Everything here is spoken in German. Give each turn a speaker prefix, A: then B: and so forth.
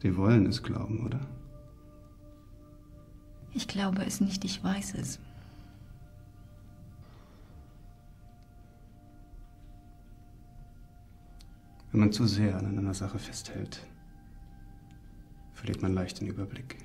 A: Sie wollen es glauben, oder?
B: Ich glaube es nicht, ich weiß es.
A: Wenn man zu sehr an einer Sache festhält, verliert man leicht den Überblick.